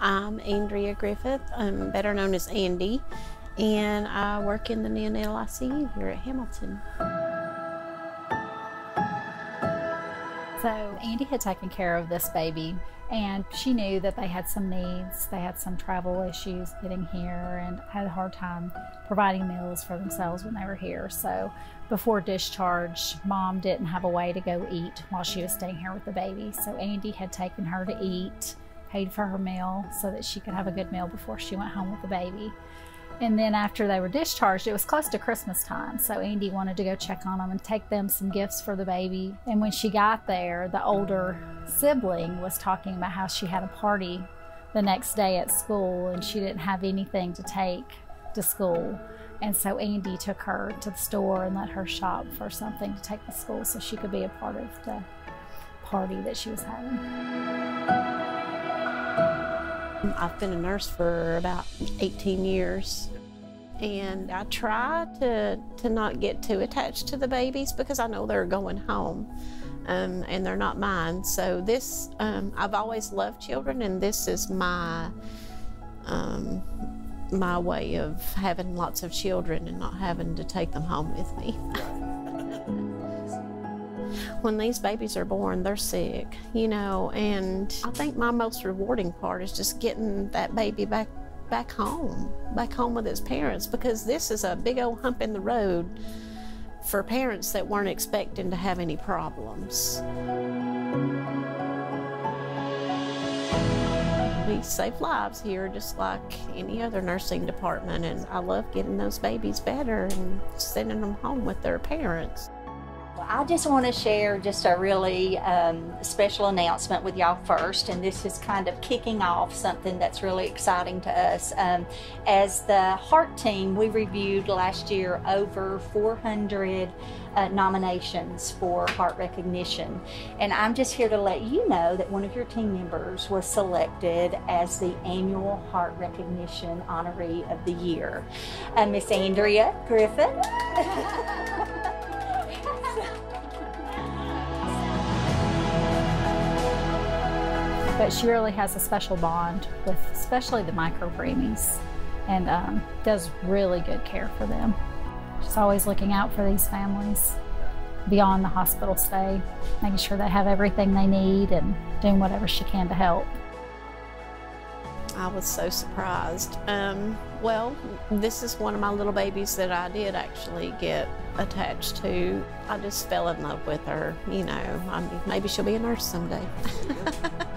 I'm Andrea Griffith, I'm better known as Andy, and I work in the neonatal ICU here at Hamilton. So Andy had taken care of this baby and she knew that they had some needs. They had some travel issues getting here and had a hard time providing meals for themselves when they were here. So before discharge, mom didn't have a way to go eat while she was staying here with the baby. So Andy had taken her to eat, paid for her meal so that she could have a good meal before she went home with the baby. And then after they were discharged, it was close to Christmas time. So Andy wanted to go check on them and take them some gifts for the baby. And when she got there, the older sibling was talking about how she had a party the next day at school and she didn't have anything to take to school. And so Andy took her to the store and let her shop for something to take to school so she could be a part of the party that she was having. I've been a nurse for about 18 years. And I try to, to not get too attached to the babies because I know they're going home um, and they're not mine. So this, um, I've always loved children and this is my, um, my way of having lots of children and not having to take them home with me. When these babies are born, they're sick, you know, and I think my most rewarding part is just getting that baby back back home, back home with its parents because this is a big old hump in the road for parents that weren't expecting to have any problems. We save lives here just like any other nursing department and I love getting those babies better and sending them home with their parents. I just want to share just a really um, special announcement with y'all first, and this is kind of kicking off something that's really exciting to us. Um, as the Heart team, we reviewed last year over 400 uh, nominations for Heart Recognition, and I'm just here to let you know that one of your team members was selected as the annual Heart Recognition Honoree of the Year, uh, Miss Andrea Griffith. but she really has a special bond with especially the micro preemies and um, does really good care for them. She's always looking out for these families beyond the hospital stay, making sure they have everything they need and doing whatever she can to help. I was so surprised. Um, well, this is one of my little babies that I did actually get attached to. I just fell in love with her. You know, I mean, maybe she'll be a nurse someday.